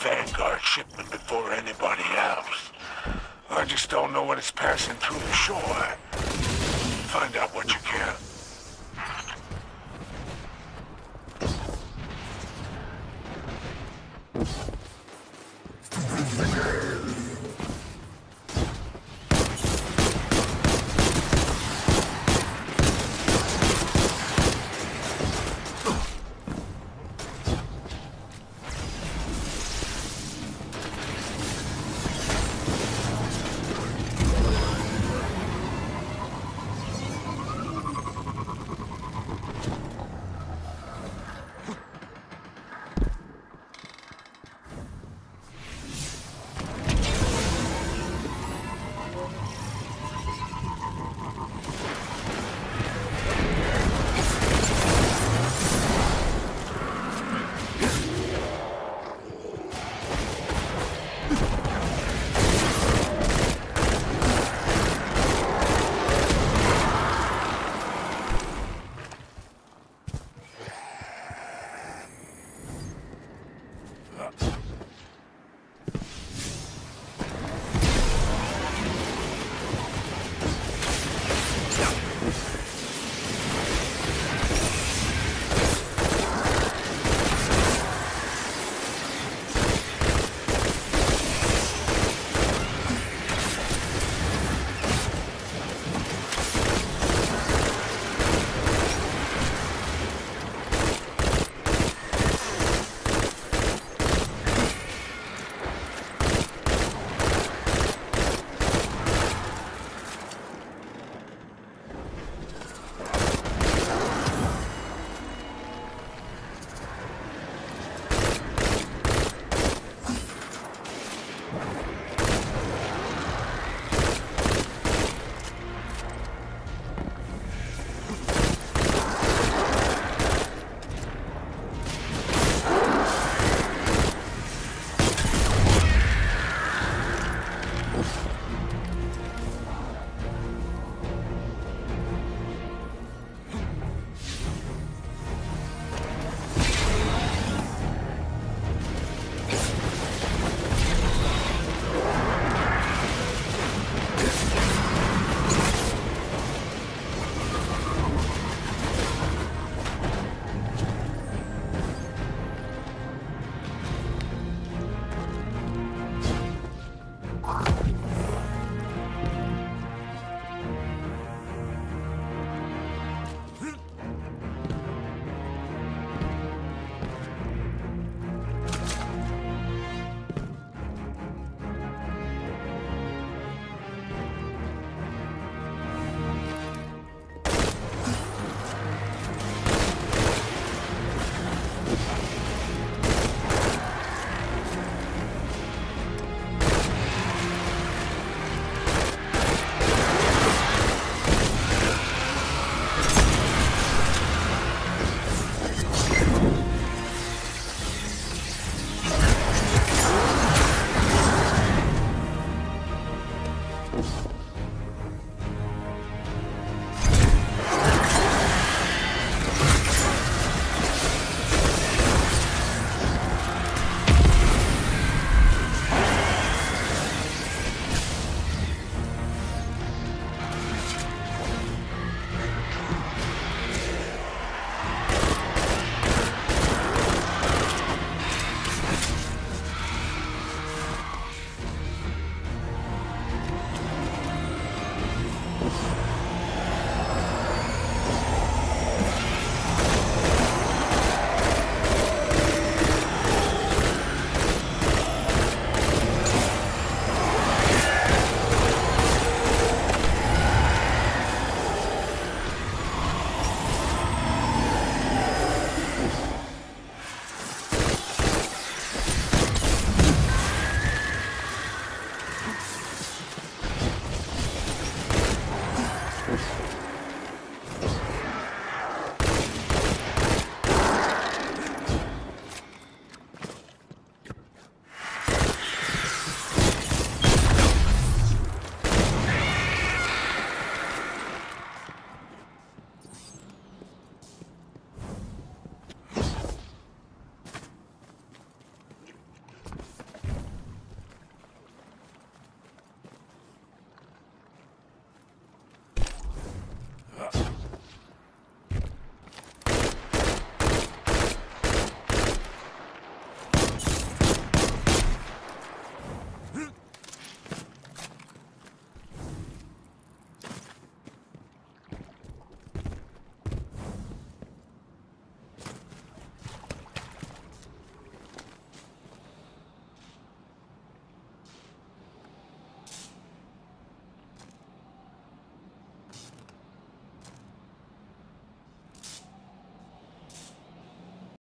Vanguard shipment before anybody else. I just don't know what is passing through the shore. Find out what you can.